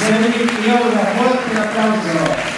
Sendo que eu da força da causa.